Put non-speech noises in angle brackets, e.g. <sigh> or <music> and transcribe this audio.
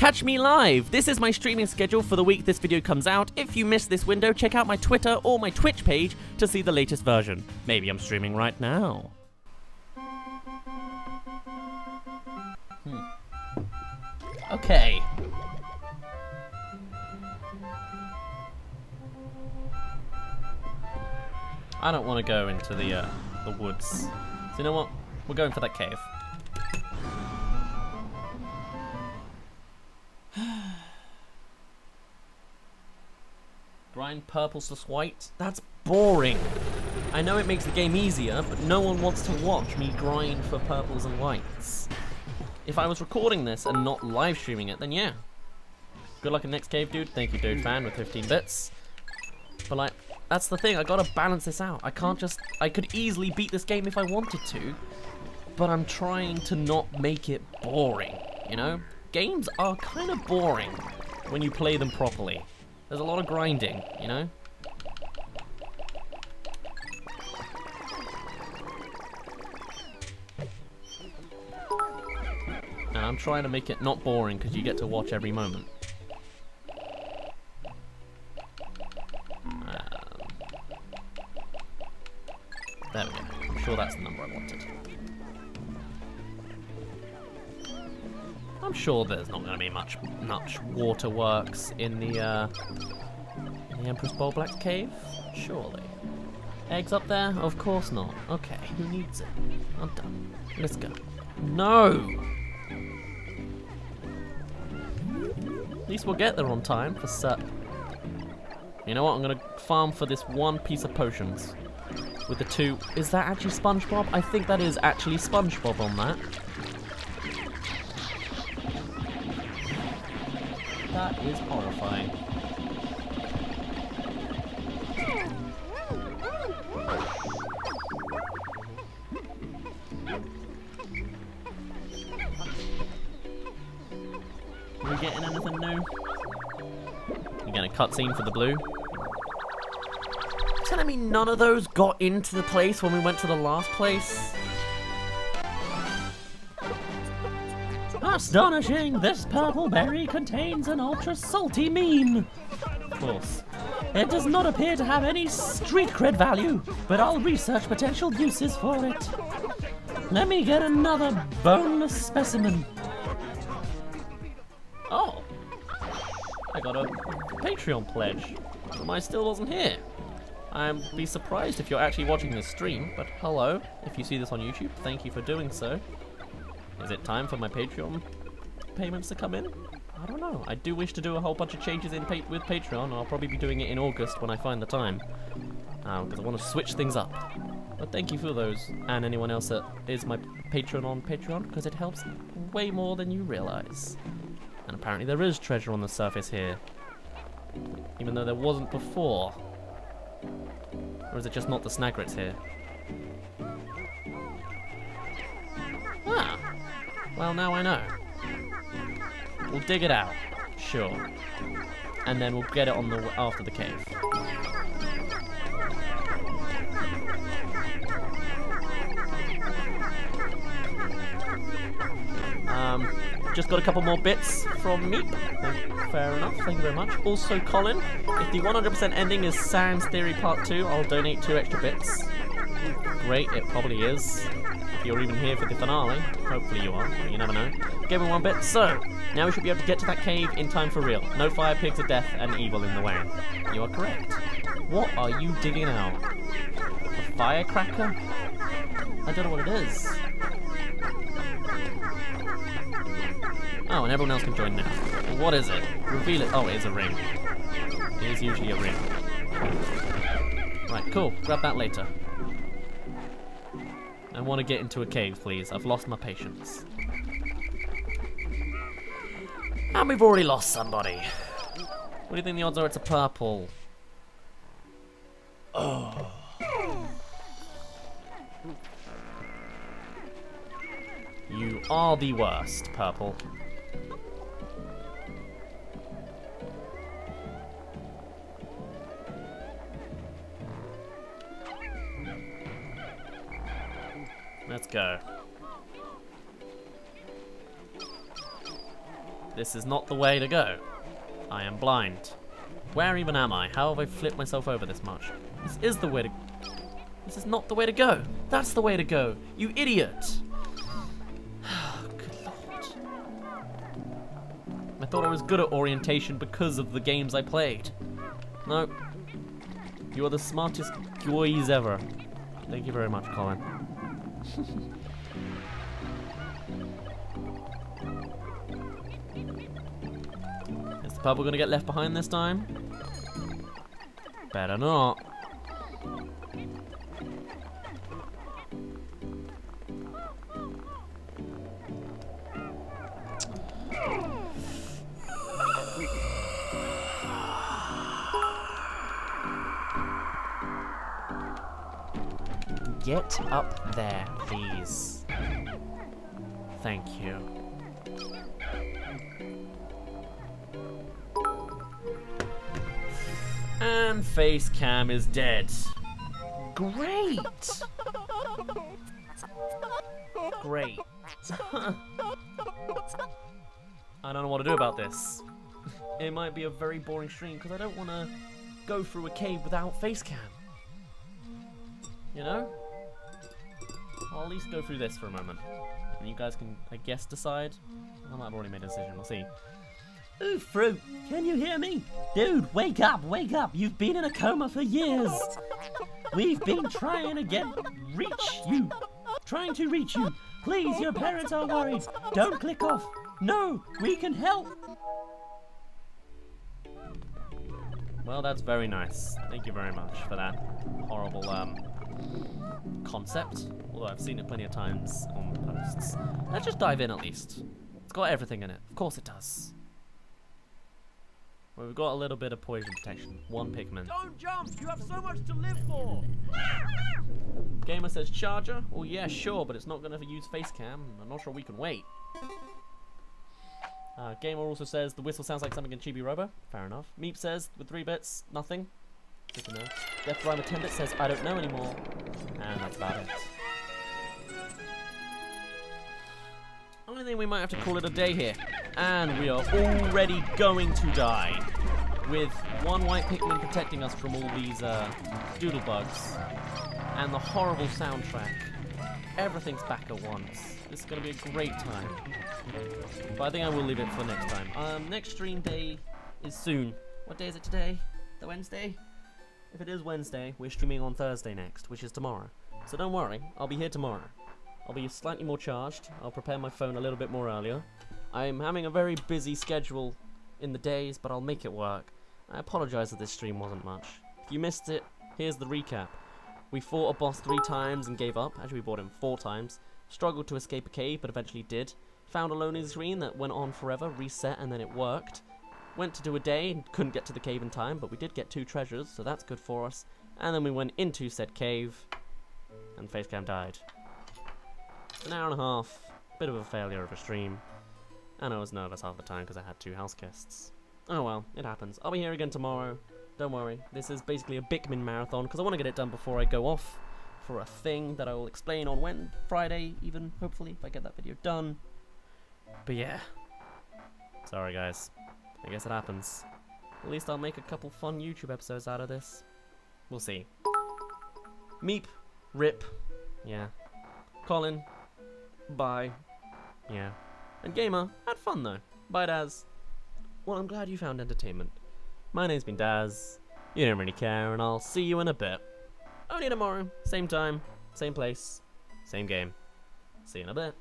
Catch me live! This is my streaming schedule for the week this video comes out. If you missed this window, check out my Twitter or my Twitch page to see the latest version. Maybe I'm streaming right now. Hmm. Okay. I don't want to go into the uh, the woods. So you know what? We're going for that cave. Grind purples to white? That's boring. I know it makes the game easier, but no one wants to watch me grind for purples and whites. If I was recording this and not live streaming it, then yeah. Good luck in next cave, dude. Thank you, dude fan, with 15 bits. But like, that's the thing, I gotta balance this out. I can't just, I could easily beat this game if I wanted to, but I'm trying to not make it boring, you know? Games are kind of boring when you play them properly. There's a lot of grinding, you know? And I'm trying to make it not boring because you get to watch every moment. Um, there we go. I'm sure that's the number I wanted. I'm sure there's not going to be much much waterworks in the uh, in the Empress Bulblax cave. Surely. Eggs up there? Of course not. Okay, who needs it? I'm done. Let's go. No! At least we'll get there on time for certain. You know what? I'm gonna farm for this one piece of potions. With the two. Is that actually SpongeBob? I think that is actually SpongeBob on that. That is horrifying. Are we getting anything new? You getting a cutscene for the blue? Telling me none of those got into the place when we went to the last place? Astonishing! This purple berry contains an ultra salty meme. Of course. It does not appear to have any street cred value, but I'll research potential uses for it. Let me get another boneless specimen. Oh. I got a Patreon pledge. I still wasn't here. I'd be surprised if you're actually watching this stream, but hello. If you see this on YouTube, thank you for doing so. Is it time for my Patreon payments to come in? I don't know. I do wish to do a whole bunch of changes in pa with Patreon. I'll probably be doing it in August when I find the time. Because uh, I want to switch things up. But thank you for those, and anyone else that is my patron on Patreon, because it helps way more than you realise. And apparently there is treasure on the surface here. Even though there wasn't before. Or is it just not the snagrets here? Well, now I know. We'll dig it out. Sure. And then we'll get it on the after the cave. Um, just got a couple more bits from Meep. Fair enough, thank you very much. Also, Colin, if the 100% ending is Sam's Theory Part 2, I'll donate two extra bits. Great, it probably is. If you're even here for the finale, hopefully you are, but you never know. Give me one bit. So, now we should be able to get to that cave in time for real. No fire pigs of death and evil in the way. You are correct. What are you digging out? A firecracker? I don't know what it is. Oh, and everyone else can join now. What is it? Reveal it. Oh, it is a ring. It is usually a ring. Right, cool. Grab that later. I want to get into a cave, please. I've lost my patience. And we've already lost somebody. What do you think the odds are it's a purple? Oh. You are the worst, purple. Go. This is not the way to go. I am blind. Where even am I? How have I flipped myself over this much? This is the way to... This is not the way to go. That's the way to go. You idiot. <sighs> Good lord. I thought I was good at orientation because of the games I played. No. You are the smartest guys ever. Thank you very much, Colin. Is the purple gonna get left behind this time? Better not. Get up there, please. Thank you. And face cam is dead. Great! Great. <laughs> I don't know what to do about this. <laughs> It might be a very boring stream because I don't want to go through a cave without face cam. You know? I'll at least go through this for a moment. And you guys can, I guess, decide. I might have already made a decision. We'll see. Ooh, Fruit, can you hear me? Dude, wake up, wake up. You've been in a coma for years. We've been trying to get, reach you. Trying to reach you. Please, your parents are worried. Don't click off. No, we can help. Well, that's very nice. Thank you very much for that horrible um, concept. Although I've seen it plenty of times on posts. Let's just dive in at least. It's got everything in it. Of course it does. Well, we've got a little bit of poison protection. One Pikmin. Don't jump! You have so much to live for! Gamer says charger. Well, yeah, sure, but it's not going to use face cam. I'm not sure we can wait. Uh, Gamer also says the whistle sounds like something in Chibi Robo. Fair enough. Meep says with three bits, nothing. To know. Death Rhyme Attendant says I don't know anymore. And that's about it. I think we might have to call it a day here. And we are already going to die. With one white Pikmin protecting us from all these uh, doodle bugs. And the horrible soundtrack. Everything's back at once. This is going to be a great time. But I think I will leave it for next time. Um, next stream day is soon. What day is it today? The Wednesday? If it is Wednesday, we're streaming on Thursday next, which is tomorrow. So don't worry, I'll be here tomorrow. I'll be slightly more charged. I'll prepare my phone a little bit more earlier. I'm having a very busy schedule in the days, but I'll make it work. I apologize that this stream wasn't much. If you missed it, here's the recap. We fought a boss three times and gave up. Actually, we fought him four times. Struggled to escape a cave, but eventually did. Found a loading screen that went on forever, reset, and then it worked. Went to do a day and couldn't get to the cave in time, but we did get two treasures, so that's good for us. And then we went into said cave, and Facecam died. An hour and a half, bit of a failure of a stream. And I was nervous half the time because I had two house guests. Oh well, it happens. I'll be here again tomorrow. Don't worry, this is basically a Bikmin marathon because I want to get it done before I go off for a thing that I will explain on when Friday, even hopefully if I get that video done. But yeah, sorry guys. I guess it happens. At least I'll make a couple fun YouTube episodes out of this. We'll see. Meep, Rip, yeah. Colin, bye, yeah. And Gamer, had fun though. Bye, Dazz. Well, I'm glad you found entertainment. My name's been Dazz. You don't really care, and I'll see you in a bit. Only tomorrow, same time, same place, same game. See you in a bit.